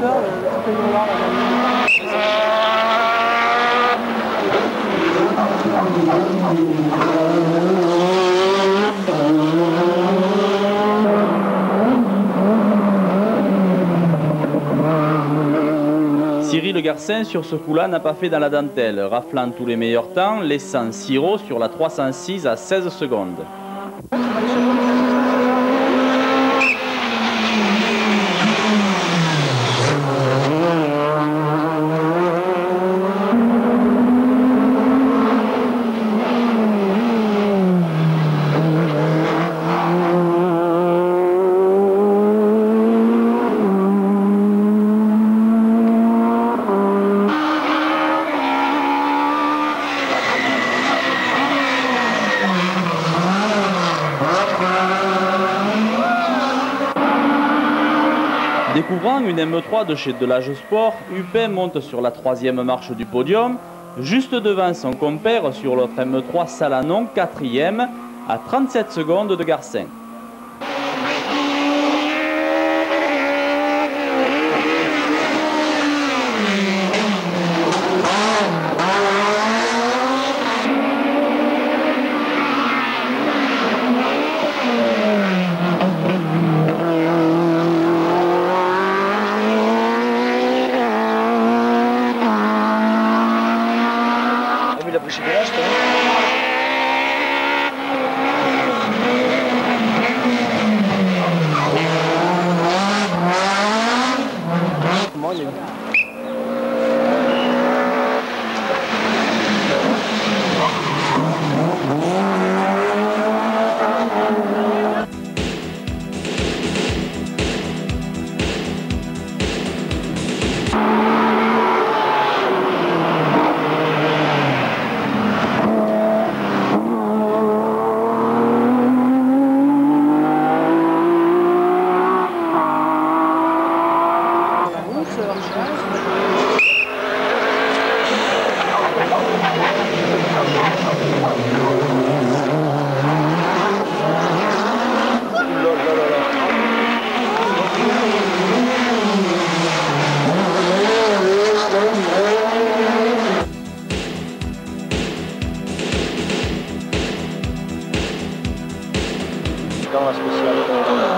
hauteur, le petit noir, là, Cyril Garcin sur ce coup-là n'a pas fait dans la dentelle, raflant tous les meilleurs temps, laissant Siro sur la 306 à 16 secondes. Découvrant une M3 de chez Delage Sport, Hupin monte sur la troisième marche du podium, juste devant son compère sur l'autre M3 Salanon, quatrième, à 37 secondes de Garcin. Dans la spéciale.